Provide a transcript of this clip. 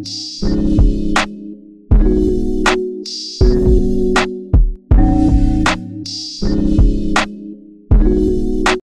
Música